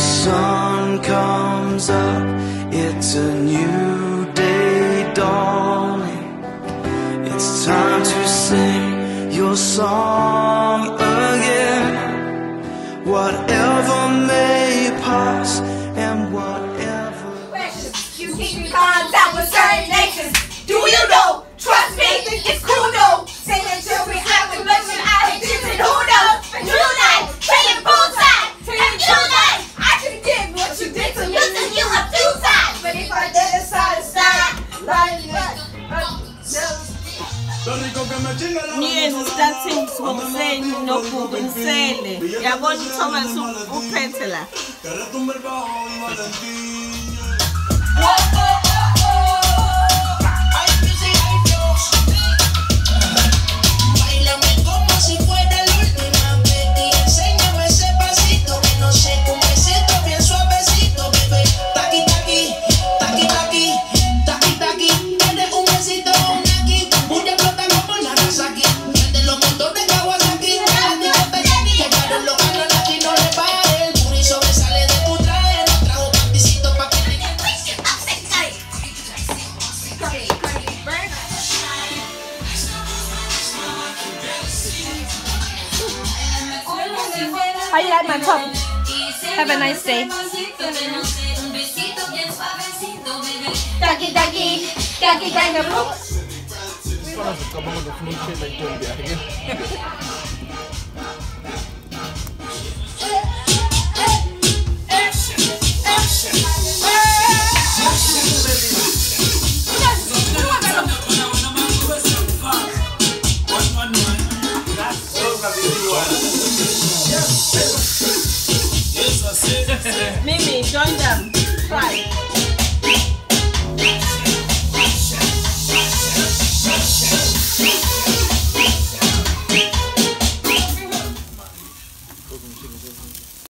sun comes up, it's a new day dawning. It's time to sing your song again. Whatever may pass and whatever. You keep in contact with certain nations. Do you know? Niyezi starting ngomseni nobubu nisele yabona uThomas uphethe la How you like my top? Have a nice day. Taki taki, taki taki. Mimi join them